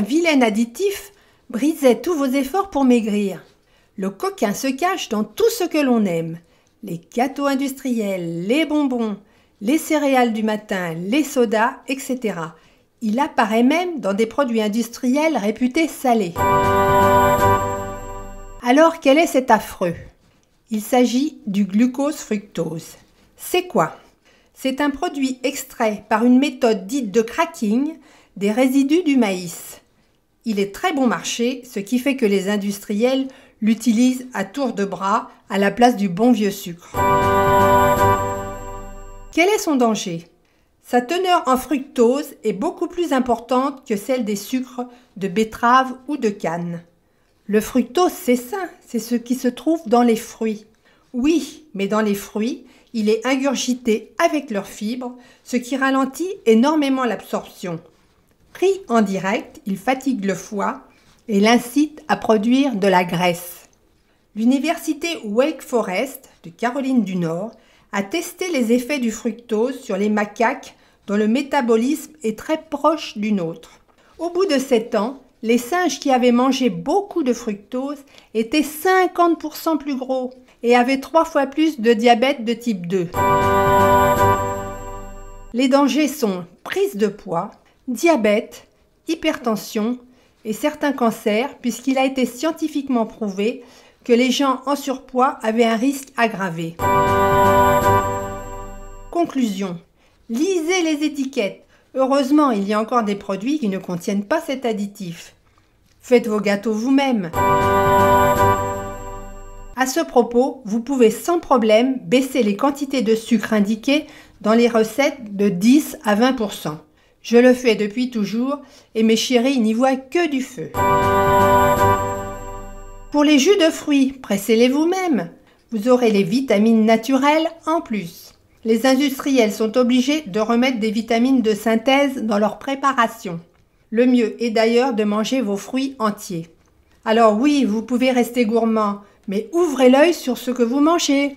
vilain additif brisait tous vos efforts pour maigrir. Le coquin se cache dans tout ce que l'on aime. Les gâteaux industriels, les bonbons, les céréales du matin, les sodas, etc. Il apparaît même dans des produits industriels réputés salés. Alors quel est cet affreux? Il s'agit du glucose-fructose. C'est quoi? C'est un produit extrait par une méthode dite de cracking des résidus du maïs. Il est très bon marché, ce qui fait que les industriels l'utilisent à tour de bras à la place du bon vieux sucre. Quel est son danger? Sa teneur en fructose est beaucoup plus importante que celle des sucres de betterave ou de canne. Le fructose, c'est ça, c'est ce qui se trouve dans les fruits. Oui, mais dans les fruits, il est ingurgité avec leurs fibres, ce qui ralentit énormément l'absorption. Pris en direct, il fatigue le foie et l'incite à produire de la graisse. L'université Wake Forest de Caroline du Nord a testé les effets du fructose sur les macaques dont le métabolisme est très proche du nôtre. Au bout de 7 ans, les singes qui avaient mangé beaucoup de fructose étaient 50% plus gros et avaient trois fois plus de diabète de type 2. Les dangers sont prise de poids, diabète, hypertension et certains cancers puisqu'il a été scientifiquement prouvé que les gens en surpoids avaient un risque aggravé. Conclusion. Lisez les étiquettes. Heureusement, il y a encore des produits qui ne contiennent pas cet additif. Faites vos gâteaux vous-même. À ce propos, vous pouvez sans problème baisser les quantités de sucre indiquées dans les recettes de 10 à 20 Je le fais depuis toujours et mes chéris n'y voient que du feu. Pour les jus de fruits, pressez-les vous-même. Vous aurez les vitamines naturelles en plus. Les industriels sont obligés de remettre des vitamines de synthèse dans leur préparation. Le mieux est d'ailleurs de manger vos fruits entiers. Alors oui, vous pouvez rester gourmand, mais ouvrez l'œil sur ce que vous mangez.